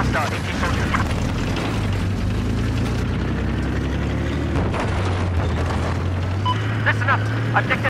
Hostile AT soldier. Listen up. Objective